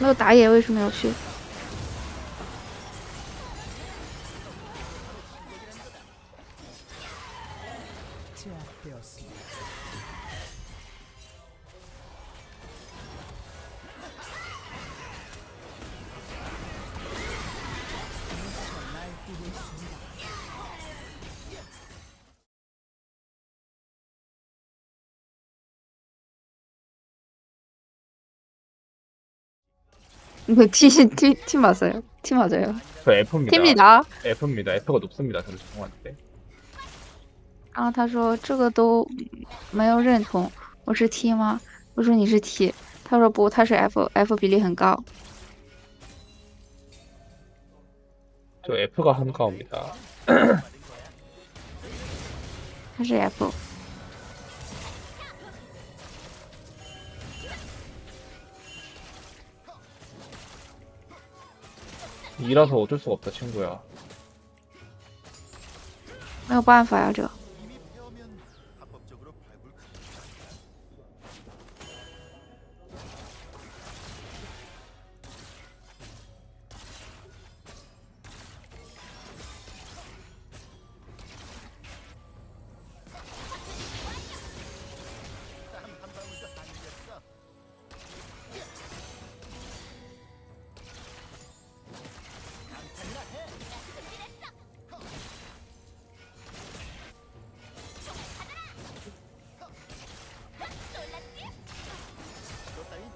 那个打野，为什么要去？ 이거 T, T, T 맞아요. T 맞아요. 저 F입니다. T입니다. F입니다. F가 높습니다. 저는 죄송한데. 然后他说这个都没有认同，我是 T 吗？我说你是 T，他说不，他是 F，F 比例很高。 저 F가 한가옵니다. 他是 F。 이라서 어쩔 수가 없다, 친구야. 没有办法呀，这。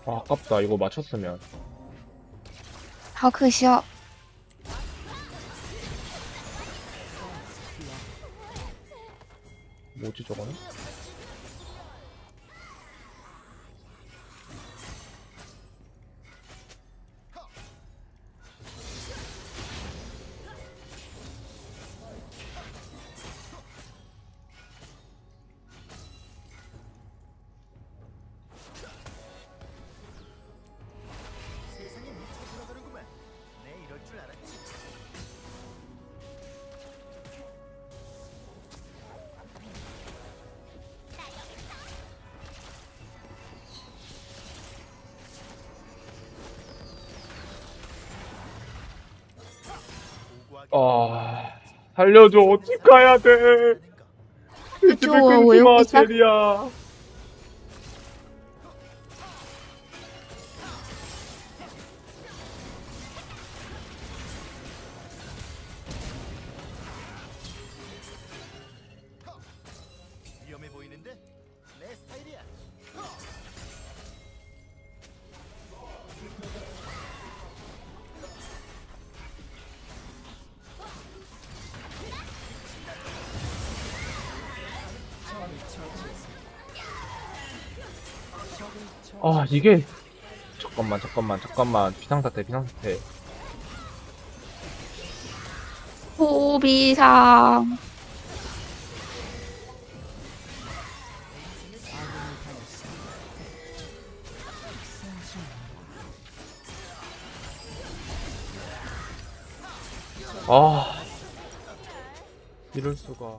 아, 아깝다. 이거 맞췄으면. 好可惜哦。 아 살려줘 어떻게 가야 돼. 이 집에 끌지 마 제리야. 아 이게 잠깐만 잠깐만 잠깐만. 비상사태 비상사태. 소비상. 아 이럴 수가.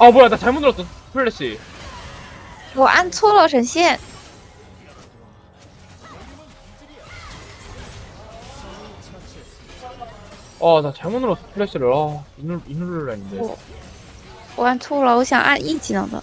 아, 뭐야, 나 잘못 눌렀어. 플래시. 我按错了闪现。 아, 나 잘못 눌렀어. 플래시를. 아, 이 눌, 이 누르려 했는데. 我我按错了，我想按一技能的。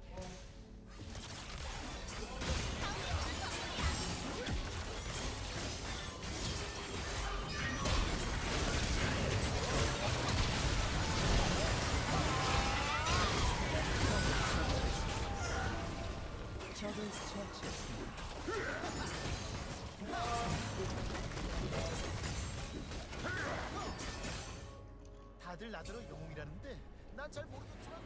다. 다들 나더러 영웅이라는데 난 잘 모르겠지만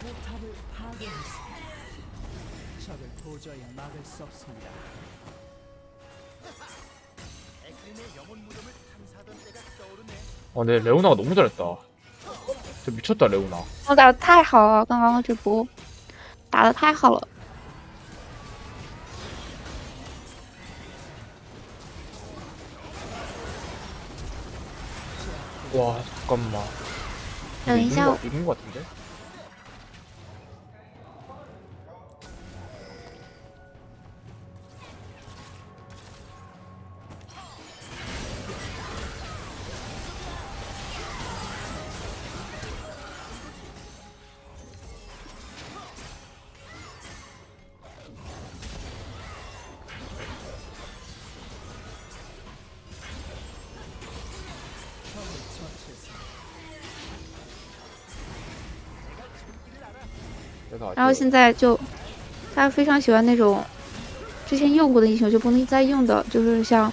포탑을 파괴했습니다. 적을 도저히 막을 수 없습니다. 에크린의 영혼 무덤을 탐사하던 때가 떠오르네. 아 근데 레오나가 너무 잘했다 진짜 미쳤다 레오나 我打的太好了，刚刚这波打的太好了。 와 잠깐만 等一下 이긴 거, 이긴 거 같은데? 然后现在就他非常喜欢那种之前用过的英雄就不能再用的，就是像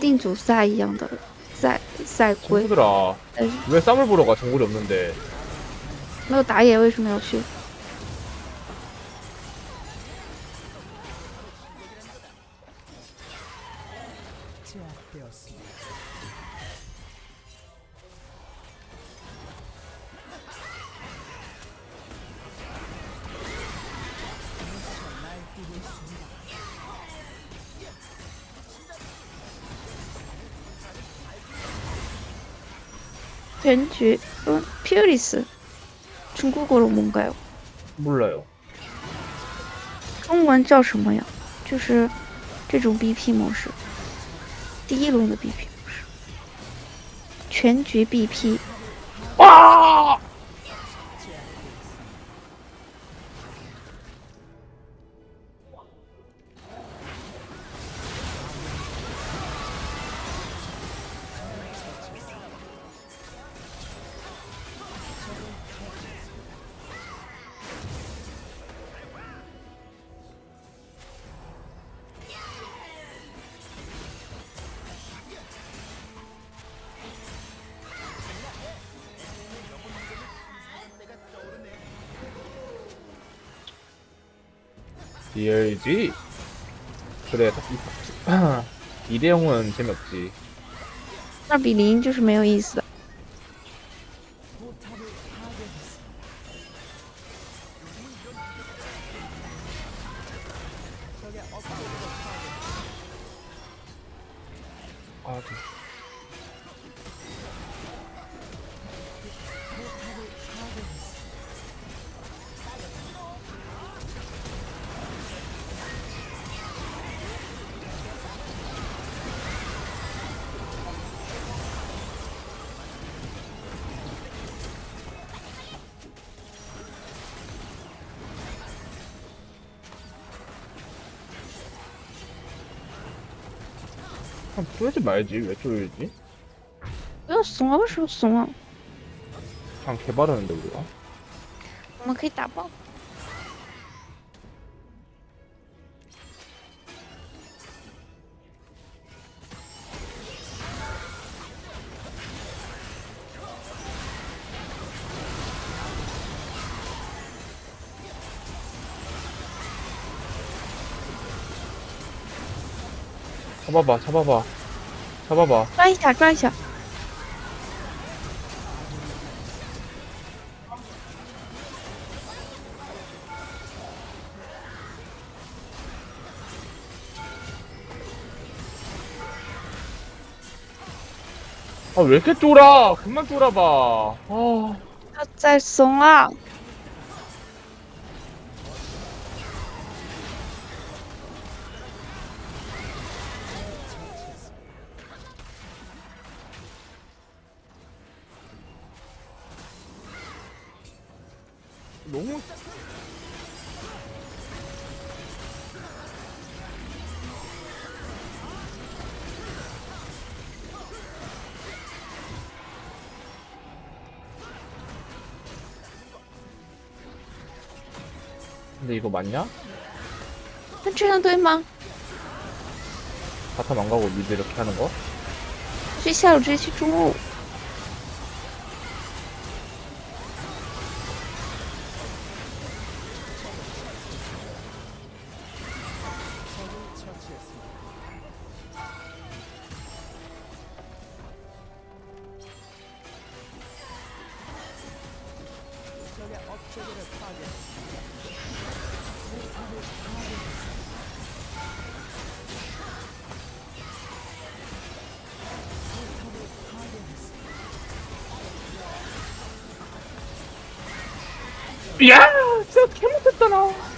定组赛一样的赛赛规。 친구들아 但是 왜 쌈을 보러 가 정글이 없는데 没有打野为什么要去？ 全局嗯 p u r i s 중국어로 뭔가요? 몰라요 中文叫什么呀？就是这种 BP 模式，第一轮的 BP 模式，全局 BP。 아! DLG 그래 이- 이대형은 재미없지 二比零就是没有意思。 그럼 뚫지 말지 왜 뚫지? 뚫었어 왜 뚫었어 그냥 개발하는데 우리가? 엄마 그게 나빠 잡아봐, 잡아봐. 잡아봐. 트라이샷, 트라이샷. 아, 왜 이렇게 쫄아? 그만 쫄아봐. 아. 아, 짤송아. 너무. 근데 이거 맞냐? 那这样对吗？ 바텀 안 가고 미드 이렇게 하는 거? 去下路直接去中路。 야, 진짜 개 못했다 나.